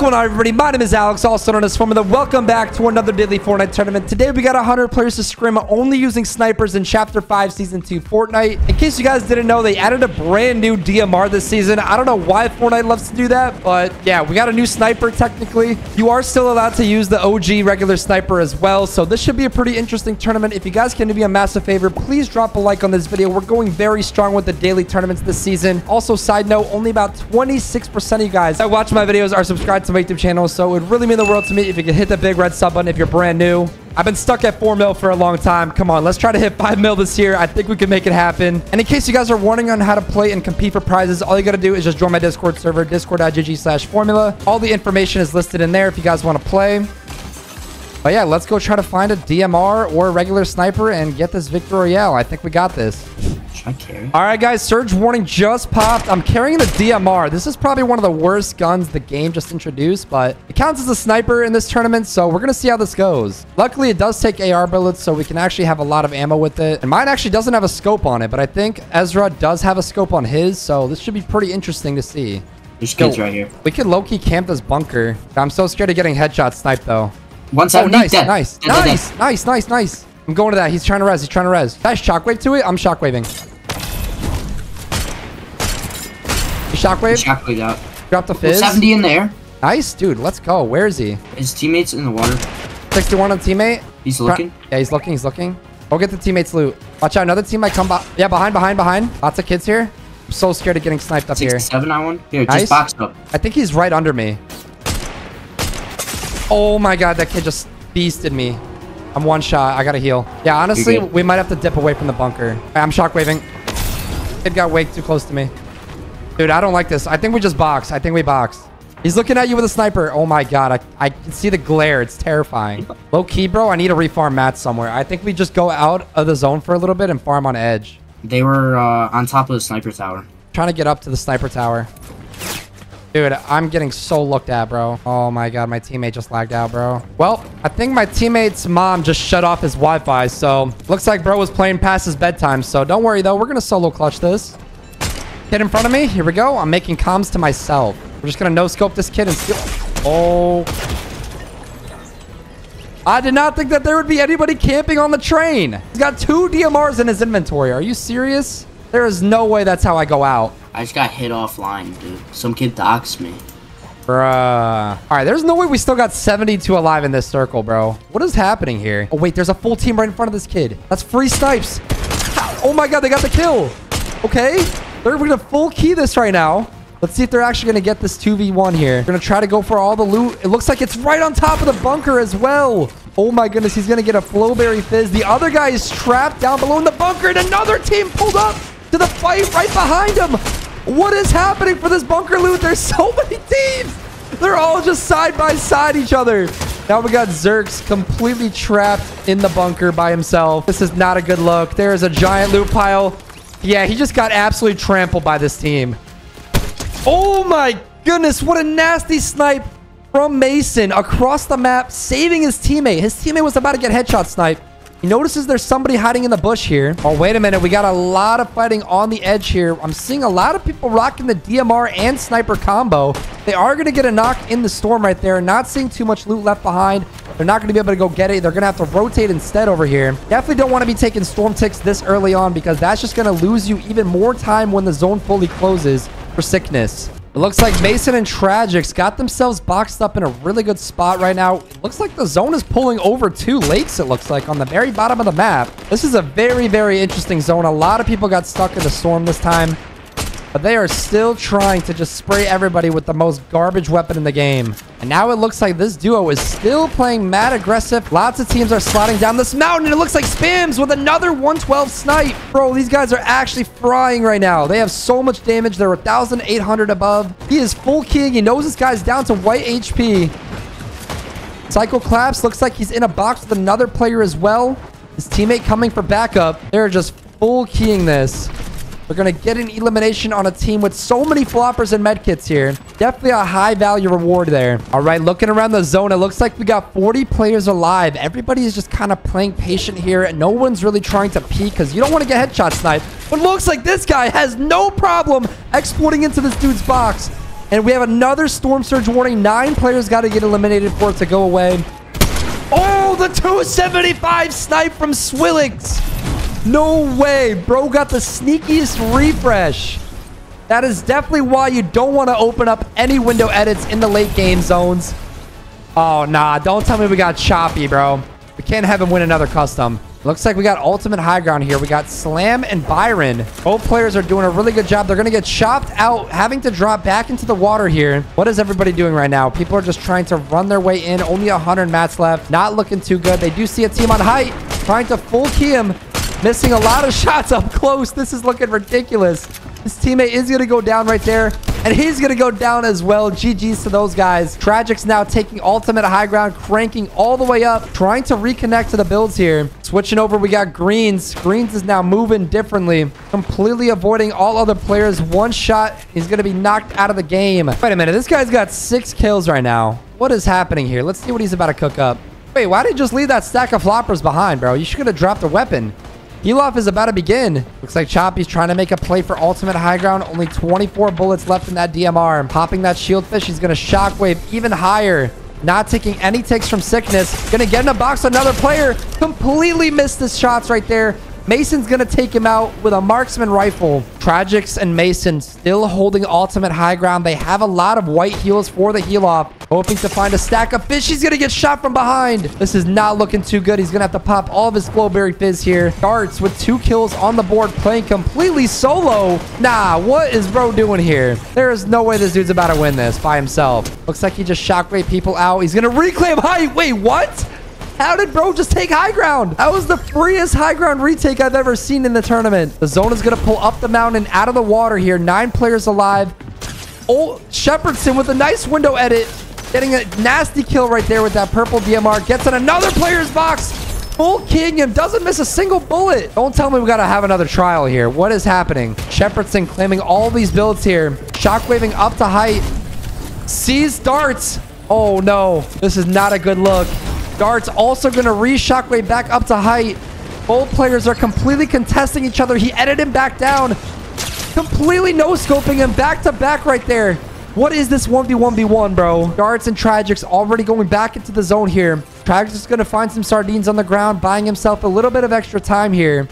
going on, everybody? My name is Alex, also known as Formula. Welcome back to another daily Fortnite tournament. Today, we got 100 players to scrim only using snipers in Chapter 5, Season 2 Fortnite. In case you guys didn't know, they added a brand new DMR this season. I don't know why Fortnite loves to do that, but yeah, we got a new sniper, technically. You are still allowed to use the OG regular sniper as well, so this should be a pretty interesting tournament. If you guys can do me a massive favor, please drop a like on this video. We're going very strong with the daily tournaments this season. Also, side note, only about 26% of you guys that watch my videos are subscribed to my YouTube channel, so it would really mean the world to me if you could hit the big red sub button if you're brand new. I've been stuck at 4 mil for a long time. Come on, let's try to hit 5 mil this year. I think we can make it happen. And in case you guys are wondering on how to play and compete for prizes, all you got to do is just join my Discord server, discord.gg slash formula. All the information is listed in there if you guys want to play. But yeah, let's go try to find a DMR or a regular sniper and get this Victory Royale. I think we got this. Should I carry? All right, guys, surge warning just popped. I'm carrying the DMR. This is probably one of the worst guns the game just introduced, but it counts as a sniper in this tournament, so we're going to see how this goes. Luckily, it does take AR bullets, so we can actually have a lot of ammo with it. And mine actually doesn't have a scope on it, but I think Ezra does have a scope on his, so this should be pretty interesting to see. There's kids right here. We could low-key camp this bunker. I'm so scared of getting headshot sniped, though. One Oh, seventy. nice, dead. nice, Dead, dead, dead. nice, nice, nice, nice. I'm going to that. He's trying to res. He's trying to res. Guys, shockwave to it. I'm shockwaving. Shockwave. Shockwave out. Drop the fizz. 70 in there. Nice, dude. Let's go. Where is he? His teammates in the water. 61 on teammate. He's looking. Yeah, he's looking. He's looking. Go get the teammates loot. Watch out. Another team might come by. Yeah, behind, behind, behind. Lots of kids here. I'm so scared of getting sniped up here. 67 on one. Here, Nice. just boxed up. I think he's right under me. Oh my god, that kid just beasted me. I'm one shot. I gotta heal. Yeah, honestly, we might have to dip away from the bunker. I'm shockwaving. Kid got way too close to me. Dude, I don't like this. I think we just box. I think we box. He's looking at you with a sniper. Oh my god, I, I can see the glare. It's terrifying. Low key, bro, I need to refarm mats somewhere. I think we just go out of the zone for a little bit and farm on edge. They were uh, on top of the sniper tower. Trying to get up to the sniper tower. Dude, I'm getting so looked at, bro. Oh my god, my teammate just lagged out, bro. Well, I think my teammate's mom just shut off his Wi-Fi, so looks like bro was playing past his bedtime. So don't worry though, we're gonna solo clutch this. Kid in front of me. Here we go. I'm making comms to myself. We're just gonna no scope this kid and steal. Oh. I did not think that there would be anybody camping on the train. He's got two DMRs in his inventory. Are you serious? There is no way that's how I go out. I just got hit offline, dude. Some kid doxed me. Bruh. All right, there's no way we still got 72 alive in this circle, bro. What is happening here? Oh, wait, there's a full team right in front of this kid. That's free snipes. Oh my god, they got the kill. Okay. They're going to full key this right now. Let's see if they're actually going to get this 2v1 here. They're going to try to go for all the loot. It looks like it's right on top of the bunker as well. Oh my goodness, he's going to get a flowberry fizz. The other guy is trapped down below in the bunker, and another team pulled up to the fight right behind him. What is happening for this bunker loot? There's so many teams. They're all just side by side each other. Now we got Zerx completely trapped in the bunker by himself. This is not a good look. There is a giant loot pile. Yeah, he just got absolutely trampled by this team. Oh my goodness, what a nasty snipe from Mason across the map, saving his teammate. His teammate was about to get headshot sniped. He notices there's somebody hiding in the bush here. Oh, wait a minute. We got a lot of fighting on the edge here. I'm seeing a lot of people rocking the DMR and sniper combo. They are going to get a knock in the storm right there. Not seeing too much loot left behind. They're not going to be able to go get it. They're going to have to rotate instead over here. Definitely don't want to be taking storm ticks this early on because that's just going to lose you even more time when the zone fully closes for sickness. It looks like Mason and Tragics got themselves boxed up in a really good spot right now. It looks like the zone is pulling over two lakes, it looks like, on the very bottom of the map. This is a very, very interesting zone. A lot of people got stuck in the storm this time. But they are still trying to just spray everybody with the most garbage weapon in the game. And now it looks like this duo is still playing mad aggressive. Lots of teams are sliding down this mountain. And it looks like Spams with another 112 snipe. Bro, these guys are actually frying right now. They have so much damage. They're 1,800 above. He is full king. He knows this guy's down to white HP. Cycle Claps looks like he's in a box with another player as well. His teammate coming for backup. They're just full keying this. We're going to get an elimination on a team with so many floppers and medkits here. Definitely a high value reward there. All right, looking around the zone, it looks like we got 40 players alive. Everybody is just kind of playing patient here. and No one's really trying to peek because you don't want to get headshot sniped. But looks like this guy has no problem exploiting into this dude's box. And we have another Storm Surge warning. Nine players got to get eliminated for it to go away. Oh, the 275 snipe from Swillix. No way. Bro got the sneakiest refresh. That is definitely why you don't want to open up any window edits in the late game zones. Oh, nah. Don't tell me we got Choppy, bro. We can't have him win another custom. Looks like we got ultimate high ground here. We got Slam and Byron. Both players are doing a really good job. They're going to get chopped out, having to drop back into the water here. What is everybody doing right now? People are just trying to run their way in. Only 100 mats left. Not looking too good. They do see a team on height trying to full key him. Missing a lot of shots up close. This is looking ridiculous. His teammate is going to go down right there. And he's going to go down as well. GG's to those guys. Tragic's now taking ultimate high ground, cranking all the way up, trying to reconnect to the builds here. Switching over, we got Greens. Greens is now moving differently, completely avoiding all other players. One shot, he's going to be knocked out of the game. Wait a minute. This guy's got six kills right now. What is happening here? Let's see what he's about to cook up. Wait, why did you just leave that stack of floppers behind, bro? You should have dropped a weapon. Off is about to begin. Looks like Choppy's trying to make a play for ultimate high ground. Only 24 bullets left in that DMR. And Popping that shield fish. He's going to shockwave even higher. Not taking any takes from sickness. Going to get in a box another player. Completely missed his shots right there. Mason's going to take him out with a marksman rifle. Tragics and Mason still holding ultimate high ground. They have a lot of white heals for the heal off. Hoping to find a stack of fish. He's going to get shot from behind. This is not looking too good. He's going to have to pop all of his Flowberry Fizz here. Darts with two kills on the board playing completely solo. Nah, what is bro doing here? There is no way this dude's about to win this by himself. Looks like he just shockwave people out. He's going to reclaim height. Wait, what? How did bro just take high ground? That was the freest high ground retake I've ever seen in the tournament. The zone is going to pull up the mountain out of the water here. Nine players alive. Oh, Shepardson with a nice window edit. Getting a nasty kill right there with that purple DMR. Gets in another player's box. Full king. Doesn't miss a single bullet. Don't tell me we got to have another trial here. What is happening? Shepardson claiming all these builds here. Shockwaving up to height. Sees darts. Oh, no. This is not a good look. Dart's also going to re-shockwave back up to height. Both players are completely contesting each other. He edited him back down. Completely no-scoping him back to back right there. What is this 1v1v1, bro? Darts and Tragics already going back into the zone here. Tragics is going to find some sardines on the ground, buying himself a little bit of extra time here.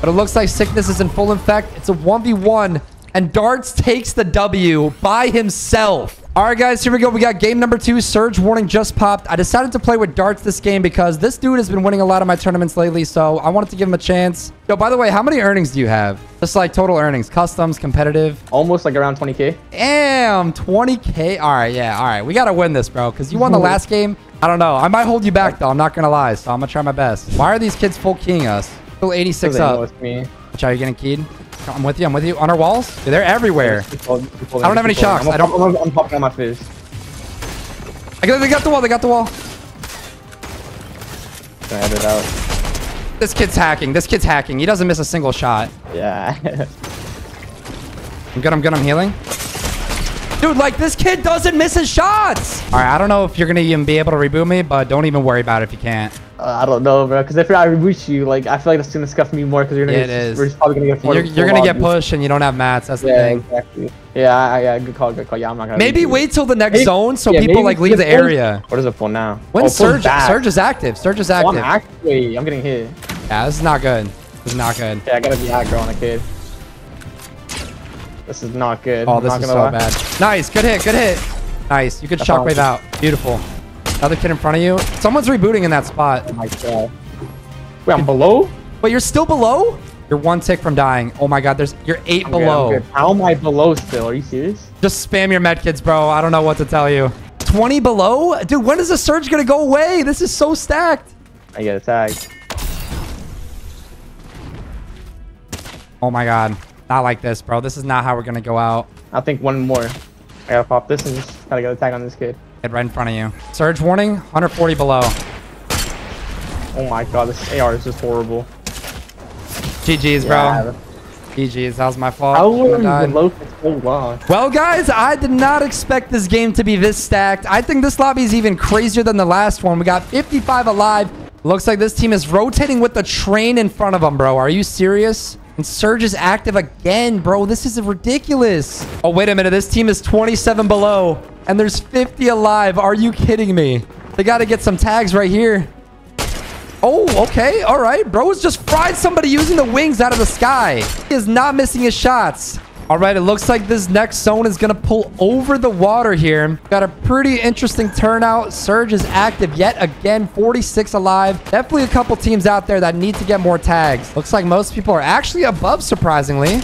But it looks like Sickness is in full effect. It's a 1v1, and Darts takes the W by himself. All right, guys, here we go. We got game number two. Surge warning just popped. I decided to play with darts this game because this dude has been winning a lot of my tournaments lately, so I wanted to give him a chance. Yo, by the way, how many earnings do you have? Just like total earnings, customs, competitive. Almost like around 20k. Damn, 20k. All right, yeah, all right. We got to win this, bro, because you won the last game. I don't know. I might hold you back, though. I'm not going to lie, so I'm going to try my best. Why are these kids full keying us? Still 86 up. Me. Watch out, you getting keyed? I'm with you. I'm with you. On our walls? They're everywhere. People, people, I don't have any shocks. I'm, I don't- I'm, I'm popping on my fizz. I got, they got the wall. They got the wall. Gonna edit out. This kid's hacking. This kid's hacking. He doesn't miss a single shot. Yeah. I'm good. I'm good. I'm healing. Dude, like, this kid doesn't miss his shots. All right, I don't know if you're going to even be able to reboot me, but don't even worry about it if you can't. Uh, I don't know, bro. Because if I reboot you, like, I feel like that's gonna scuff me more. Because you're gonna. Yeah, get, is. We're just probably gonna get. You're, you're going to get pushed and you don't have mats. That's the Yeah, thing. exactly. Yeah, I- yeah, good call, good call. Yeah, I'm not gonna. Maybe wait till the next Maybe- zone so yeah, people, like, leave the area. What is it for now? When oh, Surge. Surge is active. Surge is Oh, I'm active. actually. I'm getting hit. Yeah, this is not good. This is not good. Yeah, I gotta be aggro on a kid. This is not good. Oh, I'm this not is gonna so lie. bad. Nice. Good hit. Good hit. Nice. You could shockwave out. Beautiful. Another kid in front of you. Someone's rebooting in that spot. Oh my god. Wait, I'm below? Wait, you're still below? You're one tick from dying. Oh my god, there's you're 8 I'm good, below. good. How am I below still? Are you serious? Just spam your medkits, bro. I don't know what to tell you. 20 below? Dude, when is the surge gonna go away? This is so stacked. I get attacked. Oh my god. Not like this, bro. This is not how we're gonna go out. I think one more. I gotta pop this and just gotta get attack on this kid. Right in front of you. Surge warning, 140 below. Oh my god, this AR is just horrible. GG's, bro. GG's. That was my fault. How were you below so long? Well, guys, I did not expect this game to be this stacked. I think this lobby is even crazier than the last one. We got 55 alive. Looks like this team is rotating with the train in front of them, bro. Are you serious? And Surge is active again, bro. This is ridiculous. Oh, wait a minute. This team is 27 below. And there's 50 alive. Are you kidding me? They got to get some tags right here. Oh, okay. All right. Bro has just fried somebody using the wings out of the sky. He is not missing his shots. All right, it looks like this next zone is going to pull over the water here. Got a pretty interesting turnout. Surge is active yet again, 46 alive. Definitely a couple teams out there that need to get more tags. Looks like most people are actually above, surprisingly.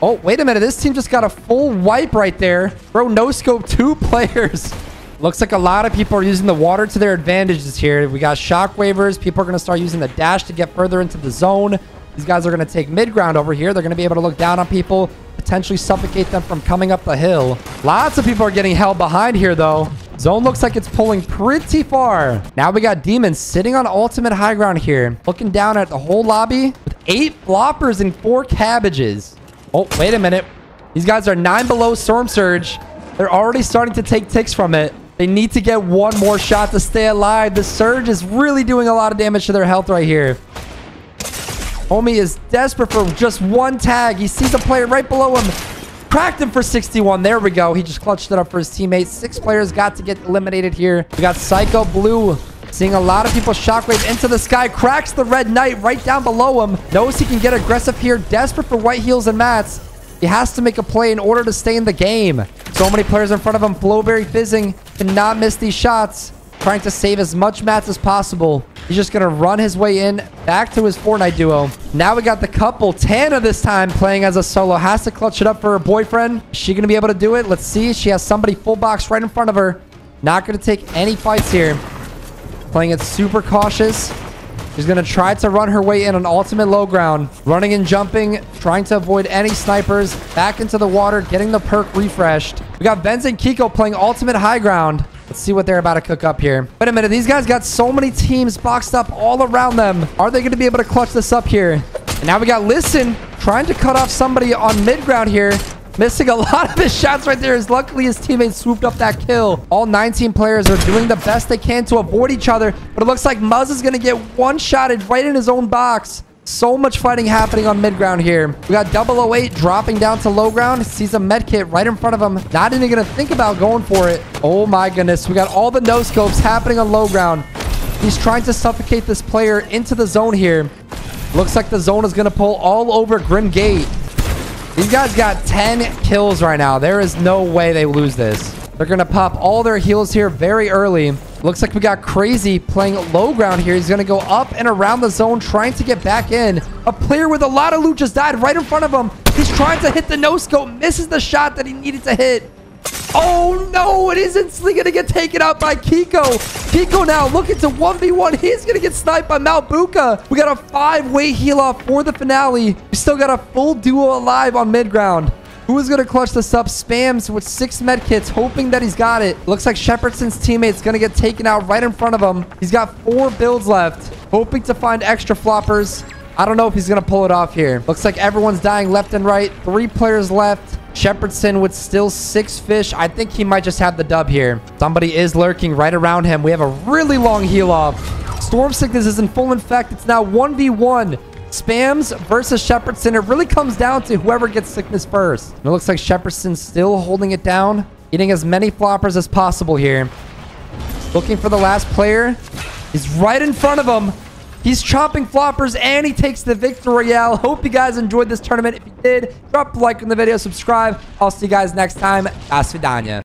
Oh, wait a minute. This team just got a full wipe right there. Bro, no scope, two players. Looks like a lot of people are using the water to their advantages here. We got shockwavers. People are going to start using the dash to get further into the zone. These guys are going to take mid ground over here. They're going to be able to look down on people, potentially suffocate them from coming up the hill. Lots of people are getting held behind here, though. Zone looks like it's pulling pretty far. Now we got Demons sitting on ultimate high ground here, looking down at the whole lobby with eight floppers and four cabbages. Oh, wait a minute. These guys are nine below Storm Surge. They're already starting to take ticks from it. They need to get one more shot to stay alive. The Surge is really doing a lot of damage to their health right here. Homie is desperate for just one tag. He sees a player right below him. Cracked him for 61. There we go. He just clutched it up for his teammates. Six players got to get eliminated here. We got Psycho Blue seeing a lot of people shockwave into the sky. Cracks the Red Knight right down below him. Knows he can get aggressive here. Desperate for white heals and mats. He has to make a play in order to stay in the game. So many players in front of him. Flowberry fizzing. Cannot miss these shots. Trying to save as much mats as possible. He's just going to run his way in back to his Fortnite duo. Now we got the couple. Tana this time playing as a solo. Has to clutch it up for her boyfriend. Is she going to be able to do it? Let's see. She has somebody full box right in front of her. Not going to take any fights here. Playing it super cautious. She's going to try to run her way in on ultimate low ground. Running and jumping. Trying to avoid any snipers. Back into the water. Getting the perk refreshed. We got Benz and Kiko playing ultimate high ground. Let's see what they're about to cook up here. Wait a minute. These guys got so many teams boxed up all around them. Are they going to be able to clutch this up here? And now we got Listen trying to cut off somebody on mid ground here. Missing a lot of his shots right there as luckily his teammates swooped up that kill. All 19 players are doing the best they can to avoid each other. But it looks like Muzz is going to get one-shotted right in his own box. So much fighting happening on mid ground here. We got 008 dropping down to low ground. Sees a med kit right in front of him. Not even going to think about going for it. Oh my goodness. We got all the no scopes happening on low ground. He's trying to suffocate this player into the zone here. Looks like the zone is going to pull all over Grim Gate. These guys got 10 kills right now. There is no way they lose this. They're going to pop all their heals here very early. Looks like we got Crazy playing low ground here. He's going to go up and around the zone trying to get back in. A player with a lot of loot just died right in front of him. He's trying to hit the no-scope. Misses the shot that he needed to hit. Oh, no. It is instantly going to get taken out by Kiko. Kiko now looking to 1v1. He's going to get sniped by Malbuka. We got a five-way heal off for the finale. We still got a full duo alive on mid ground. Who is going to clutch this up? Spams with six med kits, hoping that he's got it. Looks like Shepherdson's teammate's going to get taken out right in front of him. He's got four builds left, hoping to find extra floppers. I don't know if he's going to pull it off here. Looks like everyone's dying left and right. Three players left. Shepherdson with still six fish. I think he might just have the dub here. Somebody is lurking right around him. We have a really long heal off. Storm Sickness is in full effect. It's now 1v1. Spams versus Shepardson. It really comes down to whoever gets sickness first. It looks like Shepherdson's still holding it down. Eating as many floppers as possible here. Looking for the last player. He's right in front of him. He's chopping floppers and he takes the victory royale. Hope you guys enjoyed this tournament. If you did, drop a like on the video, subscribe. I'll see you guys next time. Asvidanya.